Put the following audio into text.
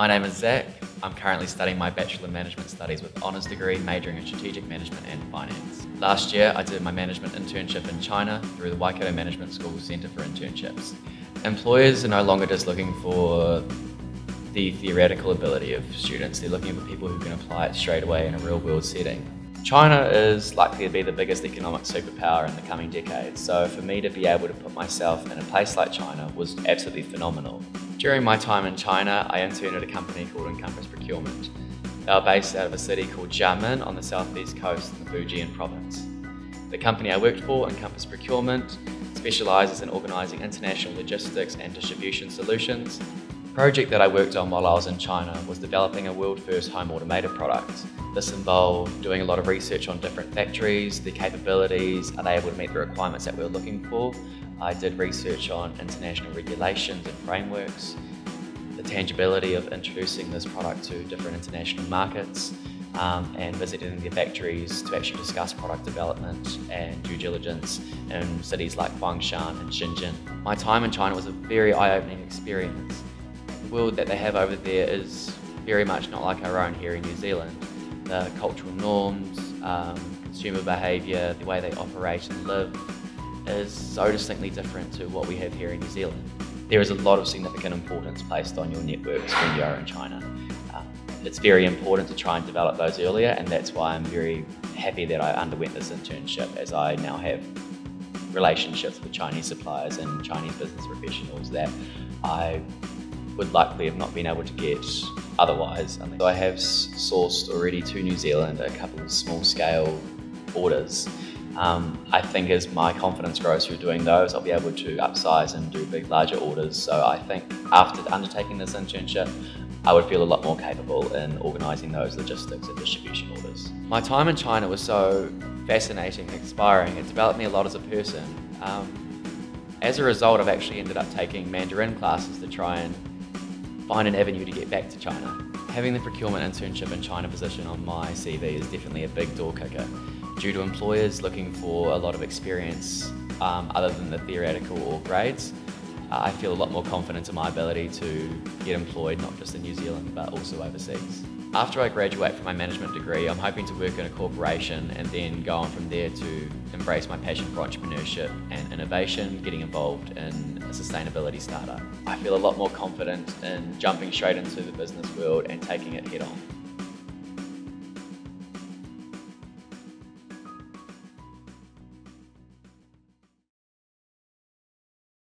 My name is Zack. I'm currently studying my Bachelor of Management Studies with honours degree majoring in Strategic Management and Finance. Last year I did my management internship in China through the Waikato Management School Centre for Internships. Employers are no longer just looking for the theoretical ability of students, they're looking for people who can apply it straight away in a real world setting. China is likely to be the biggest economic superpower in the coming decades, so for me to be able to put myself in a place like China was absolutely phenomenal. During my time in China, I interned at a company called Encompass Procurement. They are based out of a city called Xiamen on the southeast coast in the Fujian province. The company I worked for, Encompass Procurement, specialises in organising international logistics and distribution solutions The project that I worked on while I was in China was developing a world-first home automated product. This involved doing a lot of research on different factories, the capabilities, are they able to meet the requirements that we were looking for. I did research on international regulations and frameworks, the tangibility of introducing this product to different international markets, um, and visiting the factories to actually discuss product development and due diligence in cities like Huangshan and Shenzhen. My time in China was a very eye-opening experience The world that they have over there is very much not like our own here in New Zealand. The cultural norms, um, consumer behaviour, the way they operate and live is so distinctly different to what we have here in New Zealand. There is a lot of significant importance placed on your networks when you are in China. Uh, it's very important to try and develop those earlier and that's why I'm very happy that I underwent this internship as I now have relationships with Chinese suppliers and Chinese business professionals that I would likely have not been able to get otherwise. So I have sourced already to New Zealand a couple of small scale orders. Um, I think as my confidence grows through doing those, I'll be able to upsize and do big, larger orders. So I think after undertaking this internship, I would feel a lot more capable in organising those logistics and distribution orders. My time in China was so fascinating and inspiring. It developed me a lot as a person. Um, as a result, I've actually ended up taking Mandarin classes to try and find an avenue to get back to China. Having the procurement internship in China position on my CV is definitely a big door kicker due to employers looking for a lot of experience um, other than the theoretical or grades. Uh, I feel a lot more confident in my ability to get employed not just in New Zealand but also overseas. After I graduate from my management degree, I'm hoping to work in a corporation and then go on from there to embrace my passion for entrepreneurship and innovation, getting involved in a sustainability startup. I feel a lot more confident in jumping straight into the business world and taking it head on.